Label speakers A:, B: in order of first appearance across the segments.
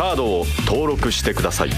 A: カードを登録してください。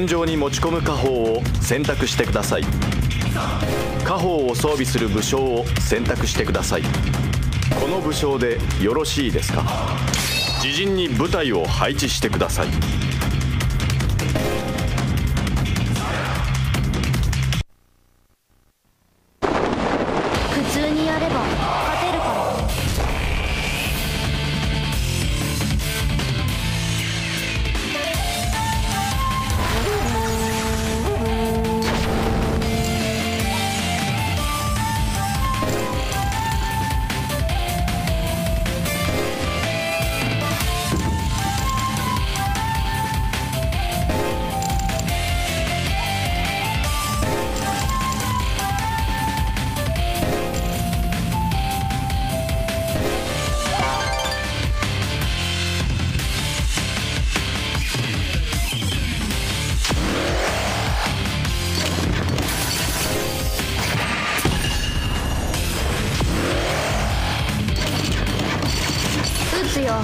A: 戦場に持ち込む家宝を選択してください。家宝を装備する武将を選択してください。この武将でよろしいですか？自陣に部隊を配置してください。
B: よ。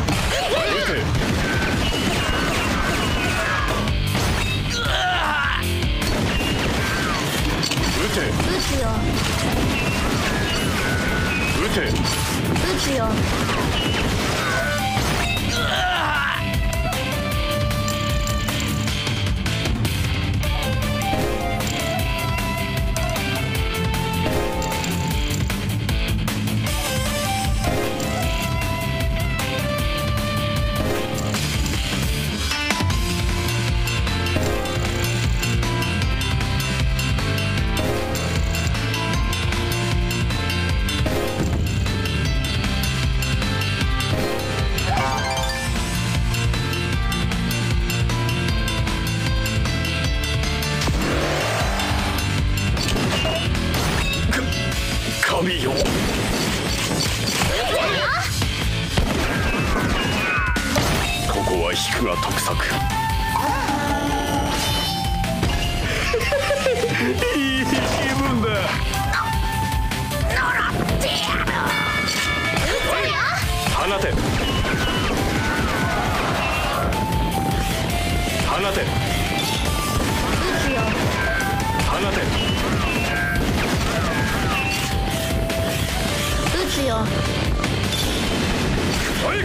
A: 撃て
B: 撃つよ。
A: 撃て
B: 撃つよ。ここは引くが得策。いい気分だ。放て。放て。
C: 撃つよ
B: 放て
C: ますよ。
B: はい。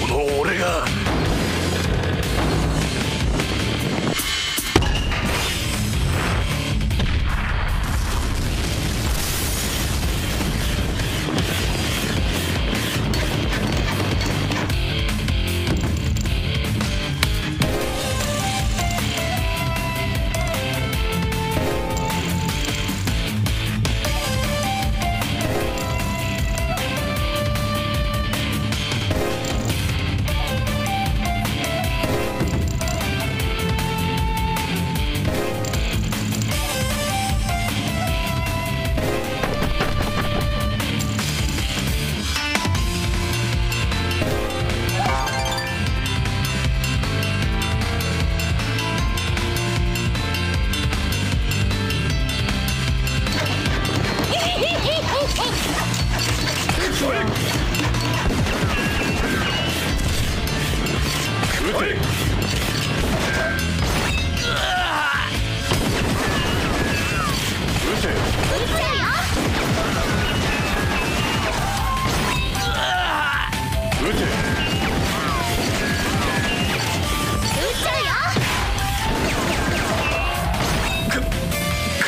B: この俺が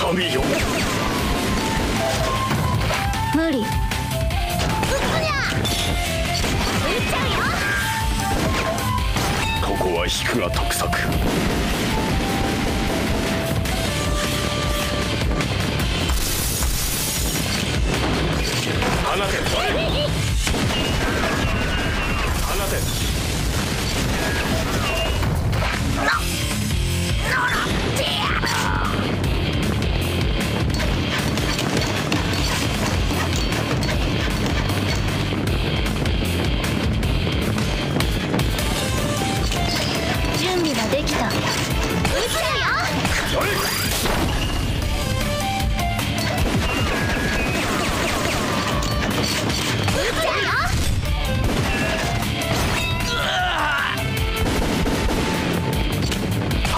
B: 神よ。
C: 無理。
B: ここは引くが得策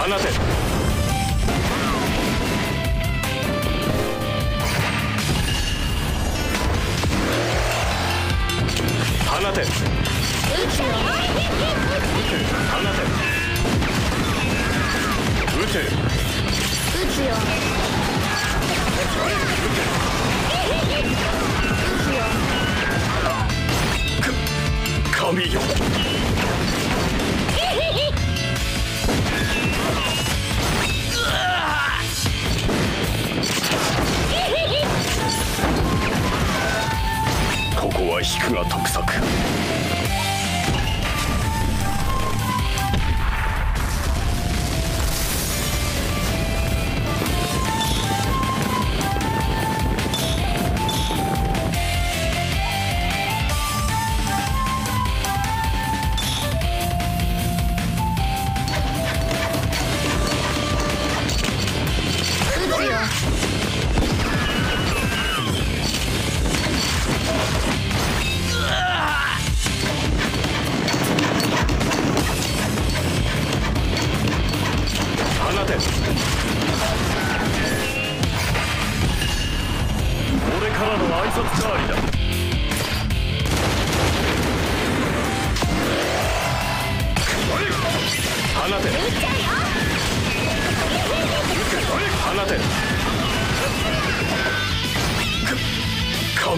B: 放て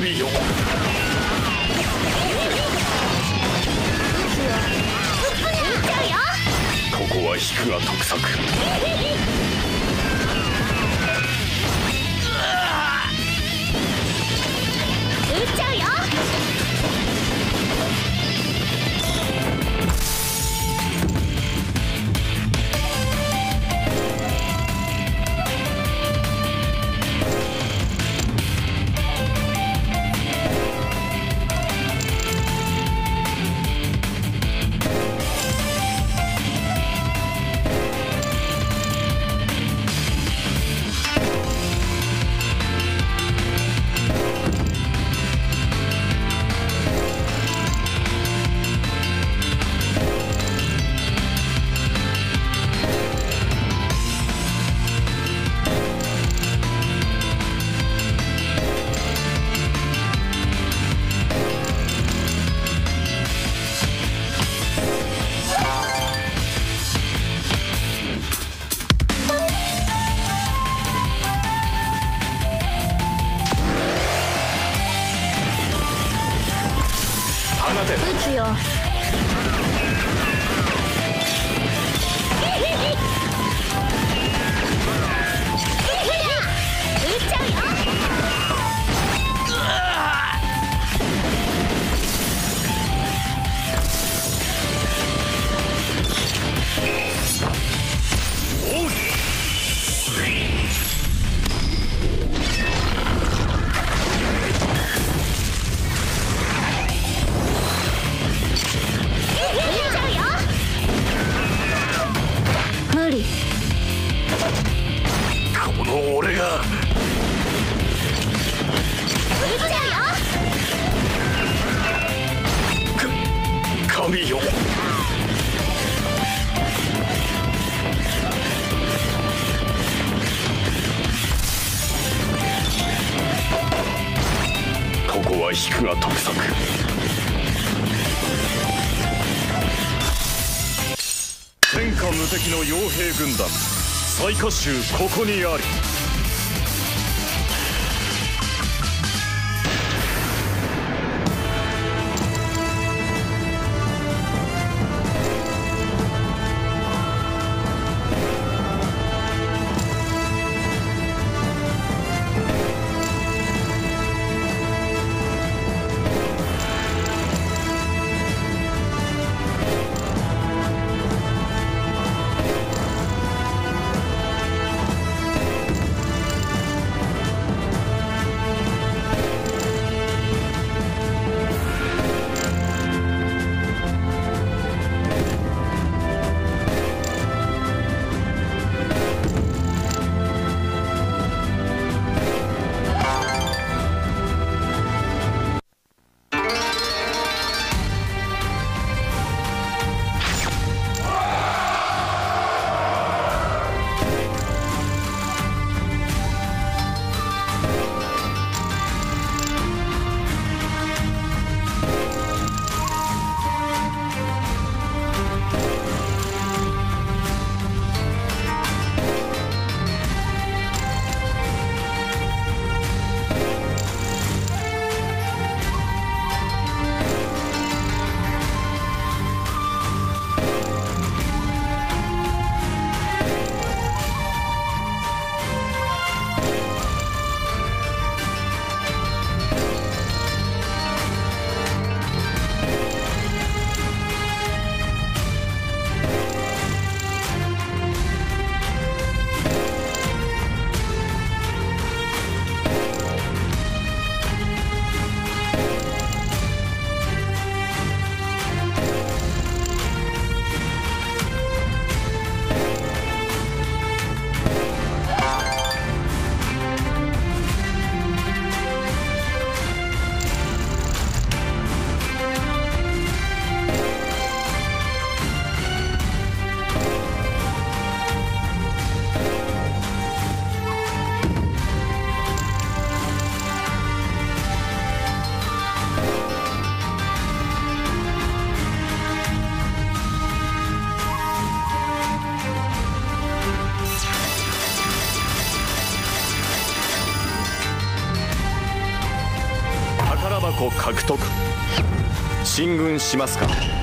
B: 神よ。ここは引くが得策。放て
C: 撃つよ
A: は引くが得策天下無敵の傭兵軍団最下衆ここにあり。しますか？